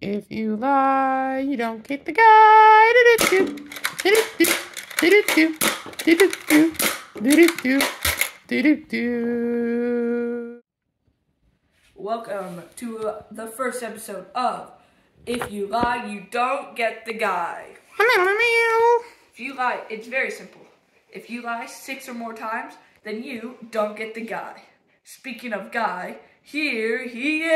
If you lie, you don't get the guy. Do-do-do. Do-do-do. Do-do-do. Do-do-do. Do-do-do. Do-do-do. Welcome to uh, the first episode of If You Lie, You Don't Get the Guy. If you lie, it's very simple. If you lie six or more times, then you don't get the guy. Speaking of guy, here he is.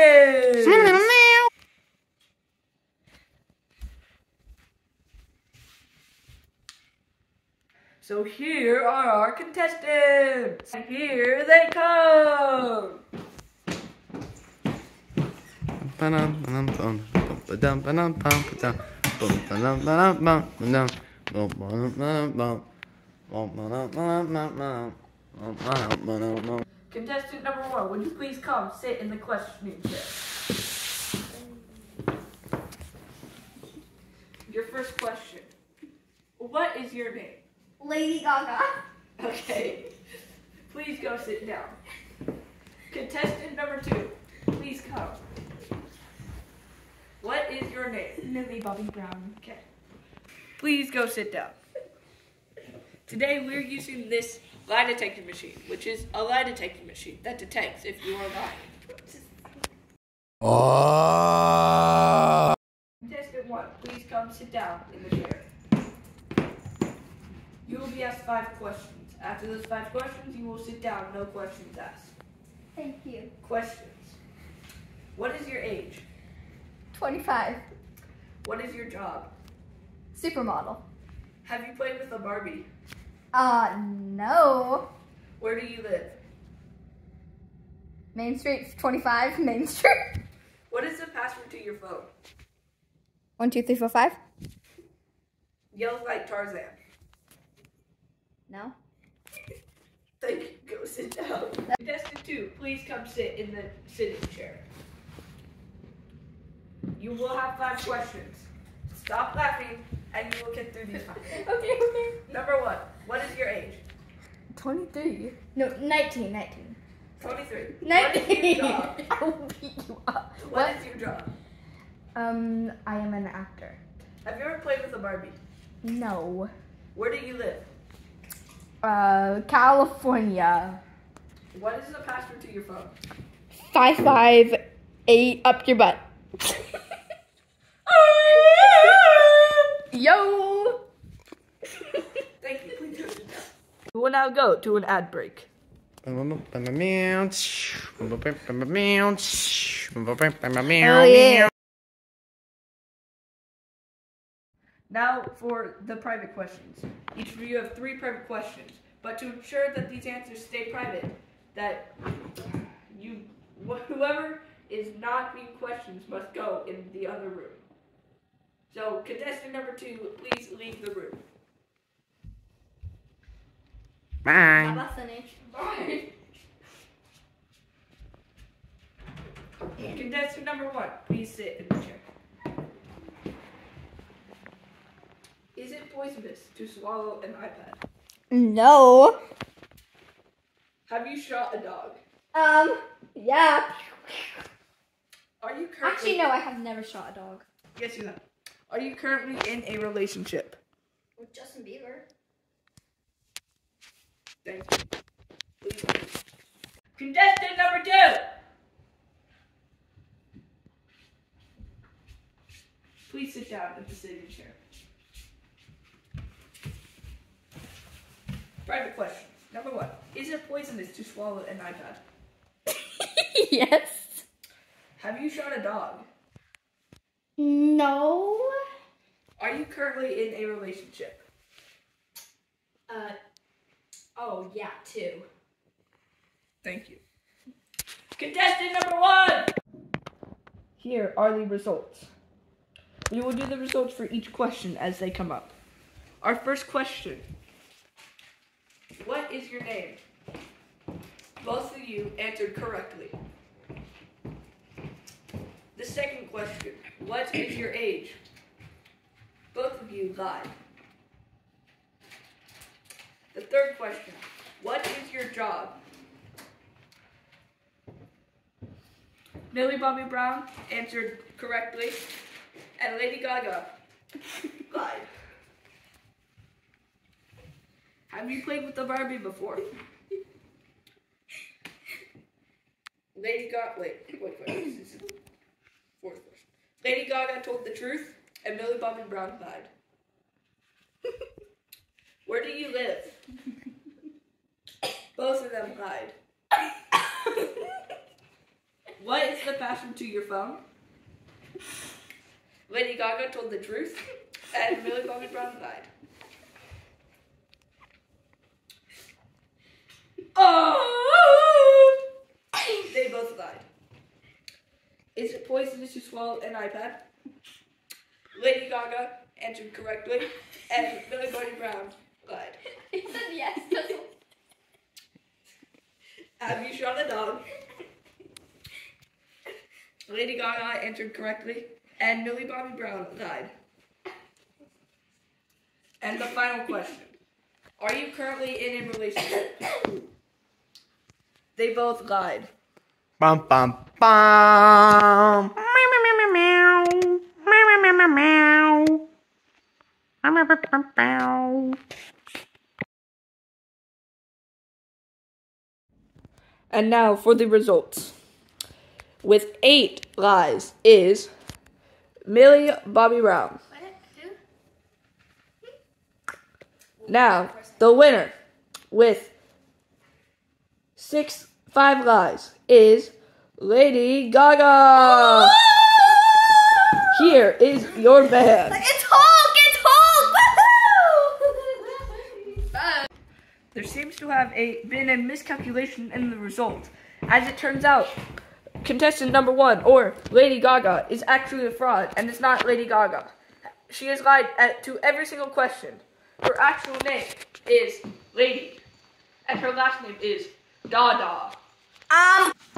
So here are our contestants. Here they come. Contestant number one, would you please come sit in the questioning chair? Your first question. What is your name? Lady Gaga. Okay. Please go sit down. Contestant number two, please come. What is your name? Millie Bobby Brown. Okay. Please go sit down. Today we're using this lie detecting machine, which is a lie detecting machine that detects if you are lying. Ah. Contestant one, please come sit down in the chair. You will be asked five questions. After those five questions, you will sit down, no questions asked. Thank you. Questions. What is your age? 25. What is your job? Supermodel. Have you played with a Barbie? Uh, no. Where do you live? Main Street 25, Main Street. What is the password to your phone? One, two, three, four, five. Yells like Tarzan. No. Thank you. Go sit down. Contestant two, please come sit in the sitting chair. You will have five questions. Stop laughing, and you will get through these five. Okay, okay. Number one, what is your age? 23. No, 19, 19. 23. What is your 19. job? I will beat you up. what is your job? Um, I am an actor. Have you ever played with a Barbie? No. Where do you live? Uh, California. What is the password to your phone? Five, five, eight, up your butt. Yo! Thank you. Please go sit down. We will now go to an ad break. Oh, yeah. Now for the private questions. Each of you have three private questions, but to ensure that these answers stay private, that you whoever is not being questioned must go in the other room. So contestant number two, please leave the room. Bye. Bye. Contestant number one, please sit in the chair. Is it poisonous to swallow an iPad? No. Have you shot a dog? Um, yeah. Are you currently Actually, no, I have never shot a dog. Yes, you have. Are you currently in a relationship? With Justin Bieber. Thank you. Please. Contestant number two. Please sit down at the sitting chair. Private question. Number one. Is it poisonous to swallow an iPad? yes. Have you shot a dog? No. Are you currently in a relationship? Uh, oh, yeah, two. Thank you. Contestant number one! Here are the results. We will do the results for each question as they come up. Our first question What is your name? Both of you answered correctly. The second question What is your age? Both of you lied. The third question What is your job? Millie Bobby Brown answered correctly. and Lady Gaga lied. Have you played with the Barbie before? Lady Gaga. Wait, wait, wait. This is fourth question. Lady Gaga told the truth, and Millie Bobby Brown lied. Where do you live? Both of them lied. what is the password to your phone? Lady Gaga told the truth, and Millie Bobby Brown lied. Oh! They both died. Is it poisonous to swallow an iPad? Lady Gaga answered correctly, and Millie Bobby Brown lied. He said yes. Have you shot a dog? Lady Gaga answered correctly, and Millie Bobby Brown died. And the final question Are you currently in a relationship? They both lied. Bum bum bum. Meow meow meow meow meow. Meow meow meow meow meow. Meow meow meow meow. And now for the results. With eight lies is Millie Bobby Brown. Now, the winner with six, five lies is Lady Gaga. Here is your band. It's Hulk! It's Hulk! There seems to have a, been a miscalculation in the result. As it turns out, contestant number one, or Lady Gaga, is actually a fraud, and it's not Lady Gaga. She has lied at, to every single question. Her actual name is Lady, and her last name is Dada. Um.